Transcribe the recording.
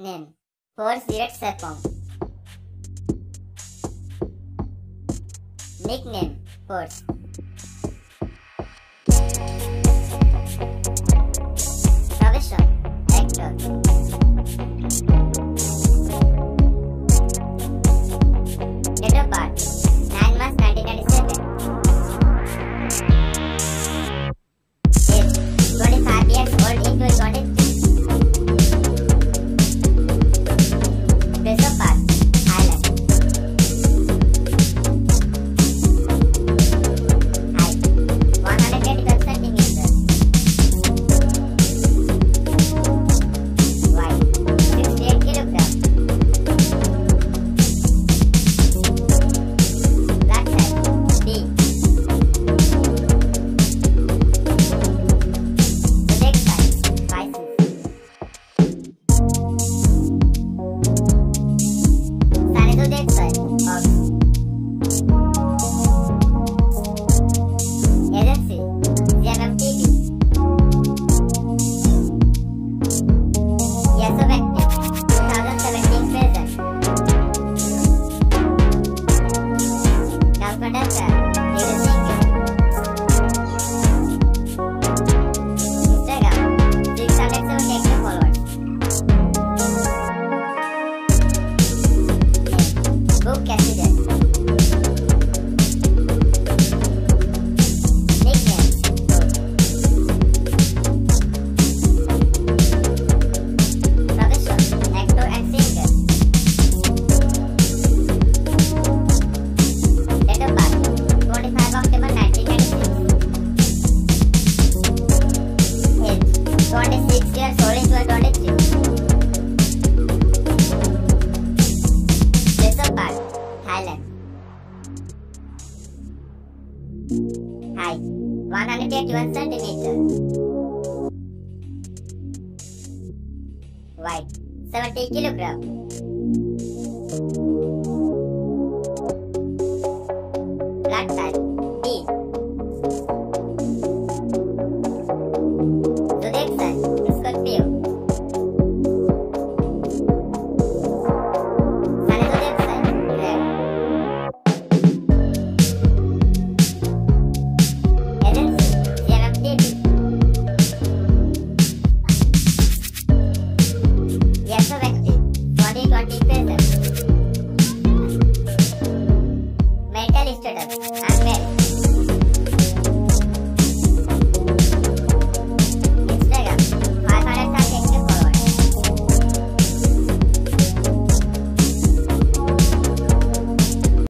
Name. Force Direct Serpong Nickname. Force dijo que Height 181 cm. Weight 70 kg.